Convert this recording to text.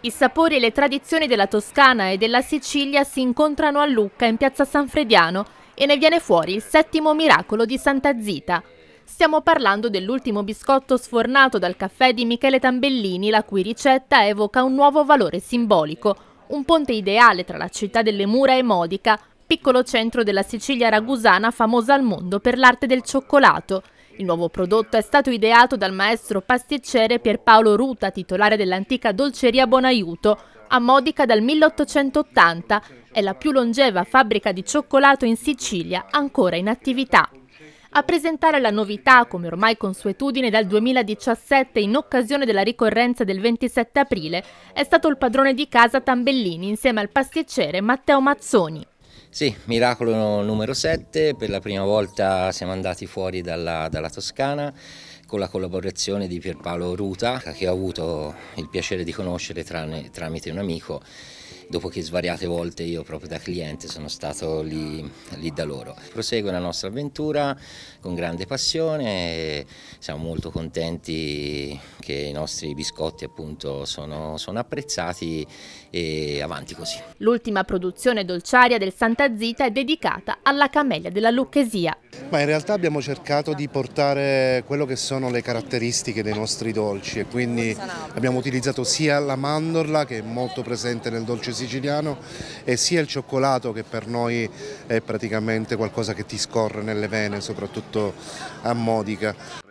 I sapori e le tradizioni della Toscana e della Sicilia si incontrano a Lucca in piazza San Frediano e ne viene fuori il settimo miracolo di Santa Zita. Stiamo parlando dell'ultimo biscotto sfornato dal caffè di Michele Tambellini, la cui ricetta evoca un nuovo valore simbolico, un ponte ideale tra la città delle mura e Modica, piccolo centro della Sicilia ragusana famosa al mondo per l'arte del cioccolato. Il nuovo prodotto è stato ideato dal maestro pasticcere Pierpaolo Ruta, titolare dell'antica dolceria Bonaiuto, a Modica dal 1880. È la più longeva fabbrica di cioccolato in Sicilia, ancora in attività. A presentare la novità, come ormai consuetudine dal 2017 in occasione della ricorrenza del 27 aprile, è stato il padrone di casa Tambellini insieme al pasticcere Matteo Mazzoni. Sì, miracolo numero 7, per la prima volta siamo andati fuori dalla, dalla Toscana con la collaborazione di Pierpaolo Ruta che ho avuto il piacere di conoscere tramite un amico dopo che svariate volte io proprio da cliente sono stato lì, lì da loro. Prosegue la nostra avventura con grande passione, siamo molto contenti che i nostri biscotti appunto sono, sono apprezzati e avanti così. L'ultima produzione dolciaria del Santa Zita è dedicata alla camellia della Lucchesia. Ma in realtà abbiamo cercato di portare quello che sono le caratteristiche dei nostri dolci e quindi abbiamo utilizzato sia la mandorla che è molto presente nel dolce siciliano e sia il cioccolato che per noi è praticamente qualcosa che ti scorre nelle vene, soprattutto a Modica.